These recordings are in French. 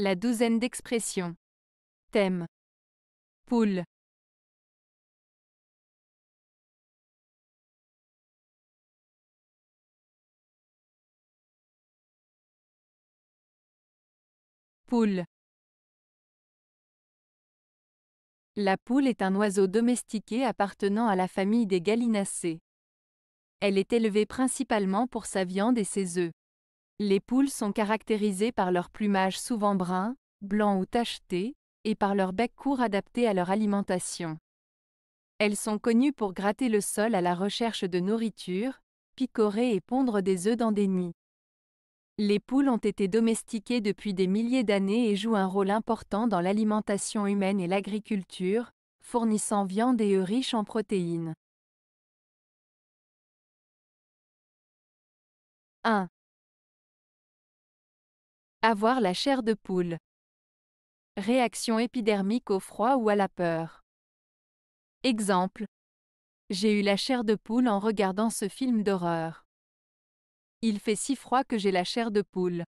La douzaine d'expressions. Thème. Poule. Poule. La poule est un oiseau domestiqué appartenant à la famille des gallinacées. Elle est élevée principalement pour sa viande et ses œufs. Les poules sont caractérisées par leur plumage souvent brun, blanc ou tacheté, et par leur bec court adapté à leur alimentation. Elles sont connues pour gratter le sol à la recherche de nourriture, picorer et pondre des œufs dans des nids. Les poules ont été domestiquées depuis des milliers d'années et jouent un rôle important dans l'alimentation humaine et l'agriculture, fournissant viande et œufs riches en protéines. 1. Avoir la chair de poule. Réaction épidermique au froid ou à la peur. Exemple. J'ai eu la chair de poule en regardant ce film d'horreur. Il fait si froid que j'ai la chair de poule.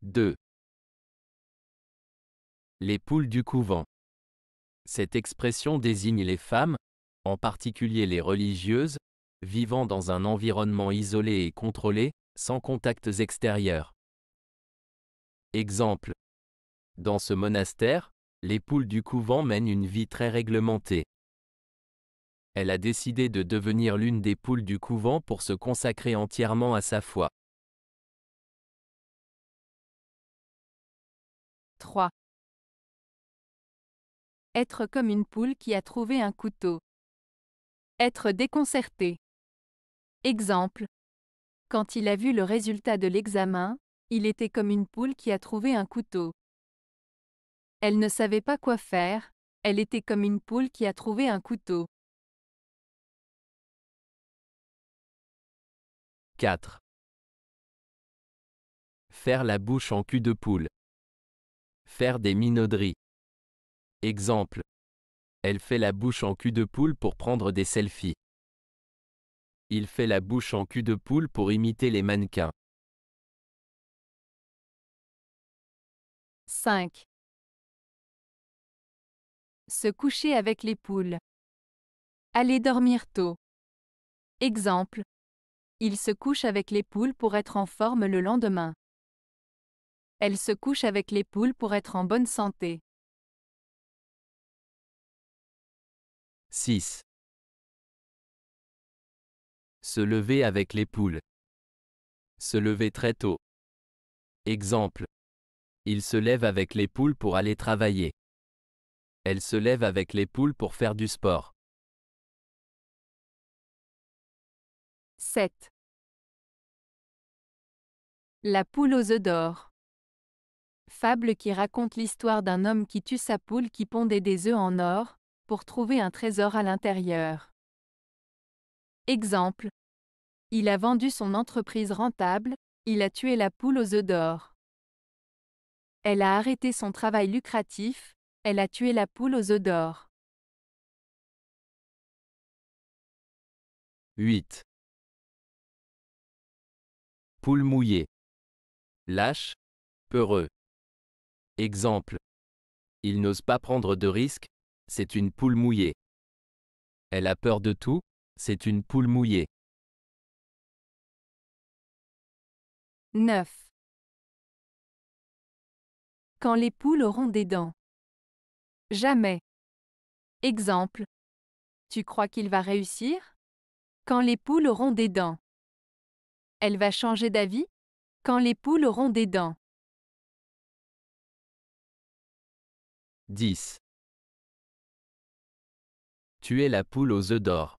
2. Les poules du couvent. Cette expression désigne les femmes, en particulier les religieuses, vivant dans un environnement isolé et contrôlé, sans contacts extérieurs. Exemple. Dans ce monastère, les poules du couvent mènent une vie très réglementée. Elle a décidé de devenir l'une des poules du couvent pour se consacrer entièrement à sa foi. 3. Être comme une poule qui a trouvé un couteau. Être déconcerté. Exemple. Quand il a vu le résultat de l'examen, il était comme une poule qui a trouvé un couteau. Elle ne savait pas quoi faire, elle était comme une poule qui a trouvé un couteau. 4. Faire la bouche en cul de poule. Faire des minauderies. Exemple. Elle fait la bouche en cul de poule pour prendre des selfies. Il fait la bouche en cul de poule pour imiter les mannequins. 5. Se coucher avec les poules. Aller dormir tôt. Exemple. Il se couche avec les poules pour être en forme le lendemain. Elle se couche avec les poules pour être en bonne santé. 6. Se lever avec les poules. Se lever très tôt. Exemple. Il se lève avec les poules pour aller travailler. Elle se lève avec les poules pour faire du sport. 7. La poule aux œufs d'or. Fable qui raconte l'histoire d'un homme qui tue sa poule qui pondait des œufs en or, pour trouver un trésor à l'intérieur. Exemple. Il a vendu son entreprise rentable, il a tué la poule aux œufs d'or. Elle a arrêté son travail lucratif, elle a tué la poule aux œufs d'or. 8. Poule mouillée. Lâche, peureux. Exemple. Il n'ose pas prendre de risques, c'est une poule mouillée. Elle a peur de tout, c'est une poule mouillée. 9. Quand les poules auront des dents. Jamais. Exemple. Tu crois qu'il va réussir? Quand les poules auront des dents. Elle va changer d'avis? Quand les poules auront des dents. 10. Tuer la poule aux œufs d'or.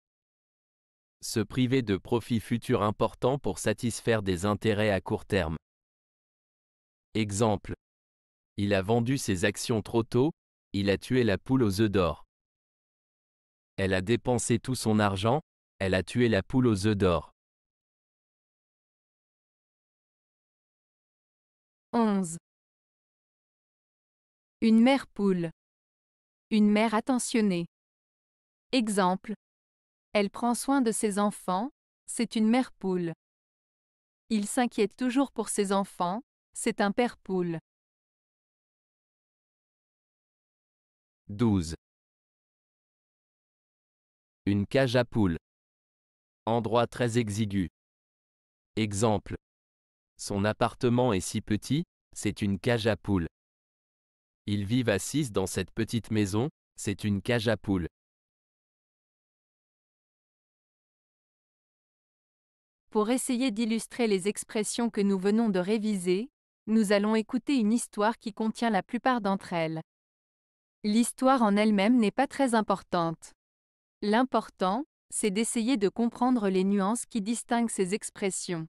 Se priver de profits futurs importants pour satisfaire des intérêts à court terme. Exemple. Il a vendu ses actions trop tôt, il a tué la poule aux œufs d'or. Elle a dépensé tout son argent, elle a tué la poule aux œufs d'or. 11. Une mère poule. Une mère attentionnée. Exemple. Elle prend soin de ses enfants, c'est une mère poule. Il s'inquiète toujours pour ses enfants, c'est un père poule. 12. Une cage à poules. Endroit très exigu. Exemple. Son appartement est si petit, c'est une cage à poules. Ils vivent à 6 dans cette petite maison, c'est une cage à poules. Pour essayer d'illustrer les expressions que nous venons de réviser, nous allons écouter une histoire qui contient la plupart d'entre elles. L'histoire en elle-même n'est pas très importante. L'important, c'est d'essayer de comprendre les nuances qui distinguent ces expressions.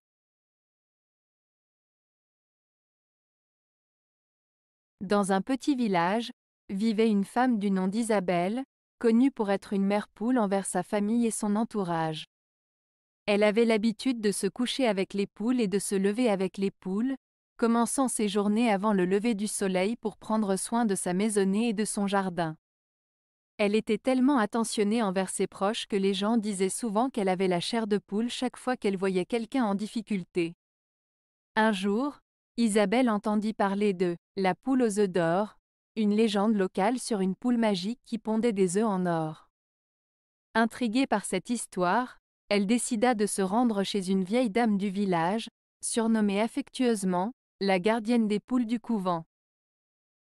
Dans un petit village, vivait une femme du nom d'Isabelle, connue pour être une mère poule envers sa famille et son entourage. Elle avait l'habitude de se coucher avec les poules et de se lever avec les poules, commençant ses journées avant le lever du soleil pour prendre soin de sa maisonnée et de son jardin. Elle était tellement attentionnée envers ses proches que les gens disaient souvent qu'elle avait la chair de poule chaque fois qu'elle voyait quelqu'un en difficulté. Un jour, Isabelle entendit parler de la poule aux œufs d'or, une légende locale sur une poule magique qui pondait des œufs en or. Intriguée par cette histoire, elle décida de se rendre chez une vieille dame du village, surnommée affectueusement la gardienne des poules du couvent.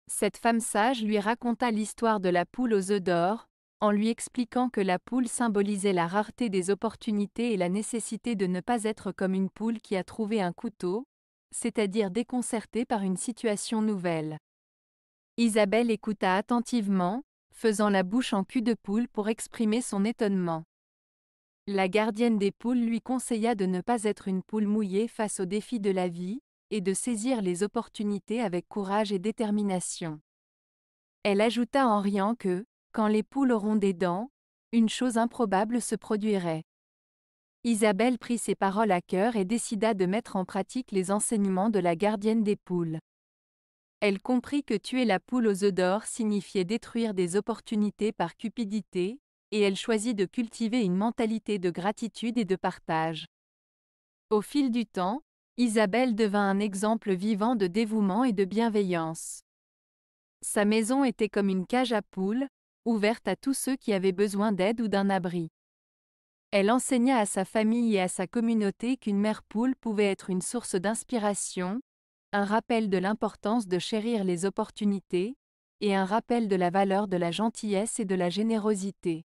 Cette femme sage lui raconta l'histoire de la poule aux œufs d'or, en lui expliquant que la poule symbolisait la rareté des opportunités et la nécessité de ne pas être comme une poule qui a trouvé un couteau, c'est-à-dire déconcertée par une situation nouvelle. Isabelle écouta attentivement, faisant la bouche en cul de poule pour exprimer son étonnement. La gardienne des poules lui conseilla de ne pas être une poule mouillée face aux défis de la vie, et de saisir les opportunités avec courage et détermination. Elle ajouta en riant que, quand les poules auront des dents, une chose improbable se produirait. Isabelle prit ces paroles à cœur et décida de mettre en pratique les enseignements de la gardienne des poules. Elle comprit que tuer la poule aux œufs d'or signifiait détruire des opportunités par cupidité, et elle choisit de cultiver une mentalité de gratitude et de partage. Au fil du temps, Isabelle devint un exemple vivant de dévouement et de bienveillance. Sa maison était comme une cage à poules, ouverte à tous ceux qui avaient besoin d'aide ou d'un abri. Elle enseigna à sa famille et à sa communauté qu'une mère poule pouvait être une source d'inspiration, un rappel de l'importance de chérir les opportunités, et un rappel de la valeur de la gentillesse et de la générosité.